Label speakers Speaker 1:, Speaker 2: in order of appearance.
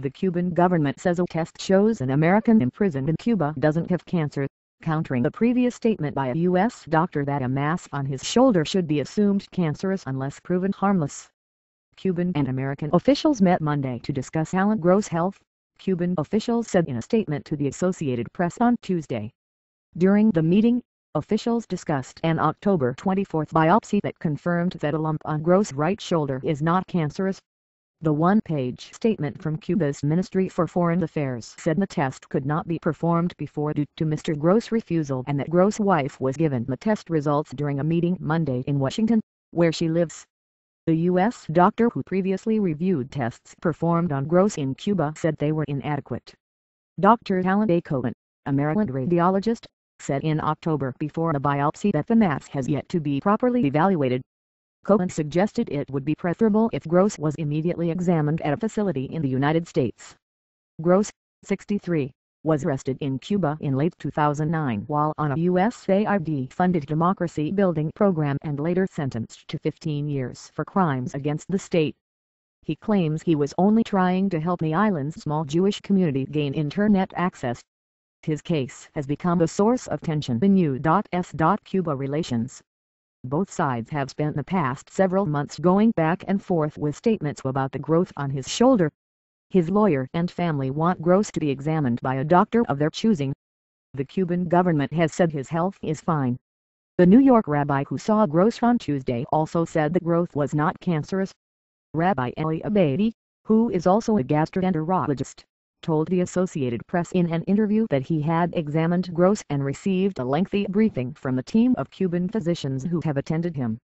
Speaker 1: The Cuban government says a test shows an American imprisoned in Cuba doesn't have cancer, countering a previous statement by a U.S. doctor that a mass on his shoulder should be assumed cancerous unless proven harmless. Cuban and American officials met Monday to discuss Alan Gross' health, Cuban officials said in a statement to the Associated Press on Tuesday. During the meeting, officials discussed an October 24 biopsy that confirmed that a lump on Gross' right shoulder is not cancerous. The one-page statement from Cuba's Ministry for Foreign Affairs said the test could not be performed before due to Mr. Gross' refusal and that Gross' wife was given the test results during a meeting Monday in Washington, where she lives. The U.S. doctor who previously reviewed tests performed on Gross in Cuba said they were inadequate. Dr. Alan A. Cohen, a Maryland radiologist, said in October before a biopsy that the mass has yet to be properly evaluated. Cohen suggested it would be preferable if Gross was immediately examined at a facility in the United States. Gross, 63, was arrested in Cuba in late 2009 while on a USAID-funded democracy-building program and later sentenced to 15 years for crimes against the state. He claims he was only trying to help the island's small Jewish community gain internet access. His case has become a source of tension in U.S.-Cuba relations. Both sides have spent the past several months going back and forth with statements about the growth on his shoulder his lawyer and family want Gross to be examined by a doctor of their choosing. The Cuban government has said his health is fine. The New York rabbi who saw Gross on Tuesday also said the growth was not cancerous. Rabbi Eli Abadi, who is also a gastroenterologist, told the Associated Press in an interview that he had examined Gross and received a lengthy briefing from a team of Cuban physicians who have attended him.